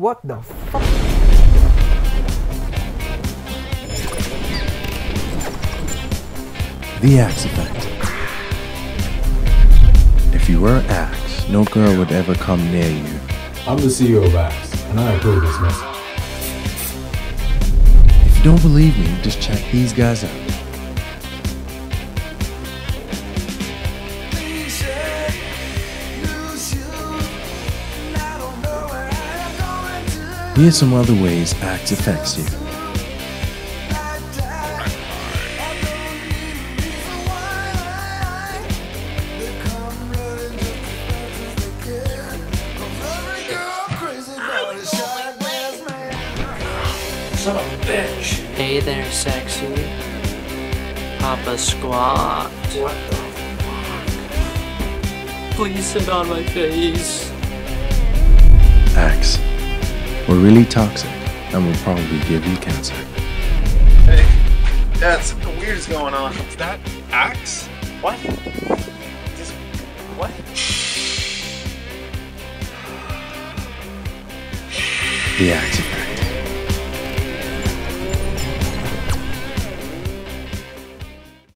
What the fuck? The Axe Effect. If you were Axe, no girl would ever come near you. I'm the CEO of Axe, and I approve this message. If you don't believe me, just check these guys out. Here's some other ways Axe affects you. Hey there, sexy. Papa Squat. What the fuck? Please sit on my face. Axe. We're really toxic and will probably give you cancer. Hey, Dad, something weird is going on. Is that Axe? What? Just, what? The Axe Effect.